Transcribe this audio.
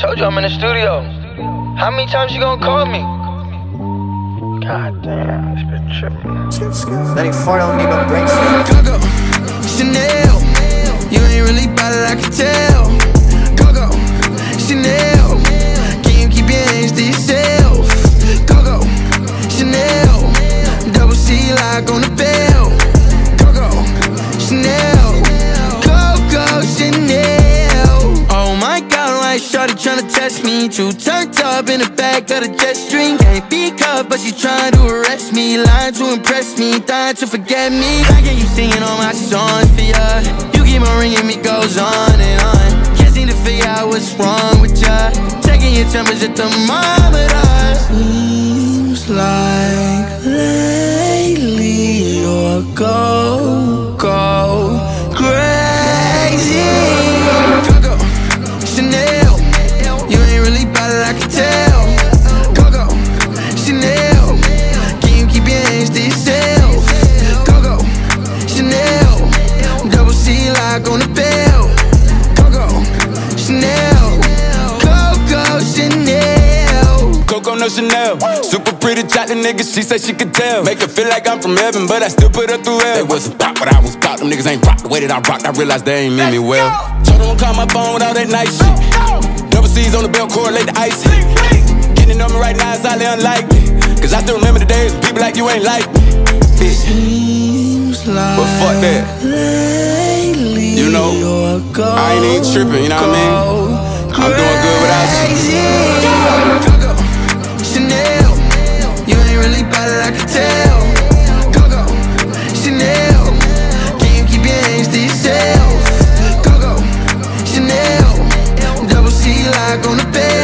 Told you I'm in the studio. How many times you gonna call me? God damn, it's been tripping. Letting four don't need no breaks. Coco, Chanel. You ain't really bout it, I can tell. Coco, Chanel. Can you keep your hands to yourself? Coco, Chanel. Double C lock on the bell. Tryna me? Too turned up in the back of the jet stream. Can't be cuffed, but she trying to arrest me. Lying to impress me, dying to forget me. How can you singing all my songs for ya? You keep on ringing me, goes on and on. Can't seem to figure out what's wrong with ya. Checking your temperature thermometer. Seems like Lock on the bell. Coco, Chanel. Coco, Chanel. Coco no Chanel. Super pretty chocolate nigga, she say she could tell. Make her feel like I'm from heaven, but I still put her through hell. They wasn't pop, but I was pop. Them niggas ain't rock the way that I rocked. I realized they ain't mean me well. Told them call my phone with all that nice shit. Double C's on the belt, correlate the ice. Getting on me right now is highly unlikely. Cause I still remember the days when people like you ain't like me. Like But fuck that. You know, I ain't even tripping, you know what I mean? I'm doing good without you. Coco, Chanel. You ain't really it, I can tell. Coco, Chanel. Can you keep your hands to yourself? Coco, Chanel. Double C lock on the bed.